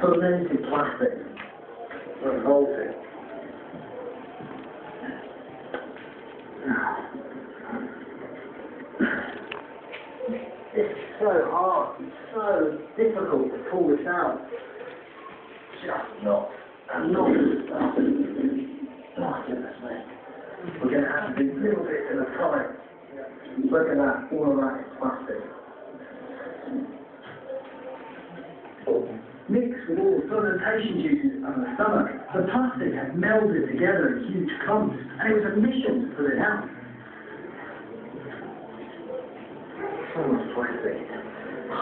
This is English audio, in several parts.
fermented plastic. Revolting. It's so hard, it's so difficult to pull this out. Just not, not stuff. Oh, me. We're going to have to do little bits at a time. Look at that, all of that is plastic. Mixed with all the fermentation juices of uh, the stomach, the plastic had melded together in huge clumps, and it was a mission to pull it out. So much plastic,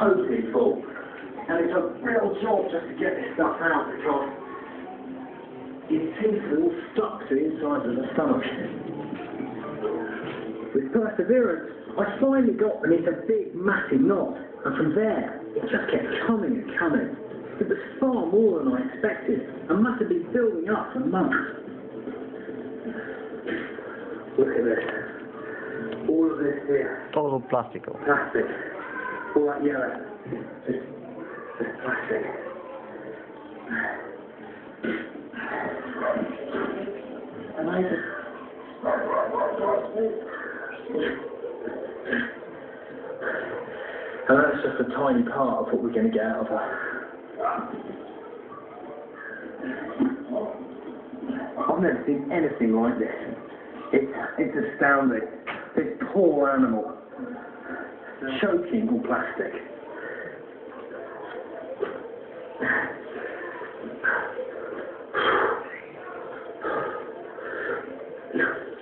totally full. And it's a real job just to get this stuff out because your teeth are all stuck to the inside of the stomach. With perseverance, I finally got into a big, massive knot, and from there, it just kept coming and coming. Far more than I expected, and must have been building up for months. Look at this. All of this here, Todo plástico. plastic. All that yellow, just, just plastic. Amazing. And that's just a tiny part of what we're going to get out of her. I've never seen anything like this. It's, it's astounding. This poor animal, choking on plastic.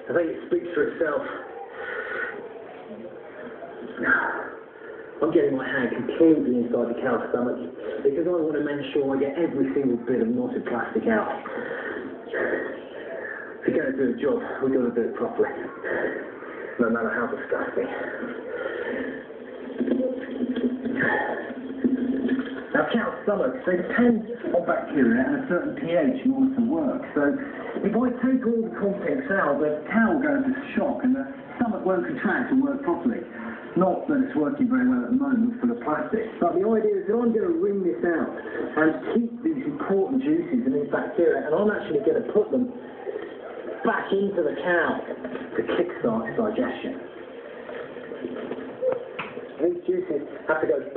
I think it speaks for itself. I'm getting my hand completely inside the cow's stomach because I want to make sure I get every single bit of knotted plastic out. If you're going to do a job, we've got to do it properly, no matter how disgusting. Now, cow's stomachs, they depend on bacteria and a certain pH in order to work. So, if I take all the contents out, the cow will go into shock and the stomach won't contract and work properly. Not that it's working very well at the moment for the plastic. But the idea is that I'm going to wring this out and keep these important juices and these bacteria, and I'm actually going to put them back into the cow to kickstart its digestion. These juices have to go back.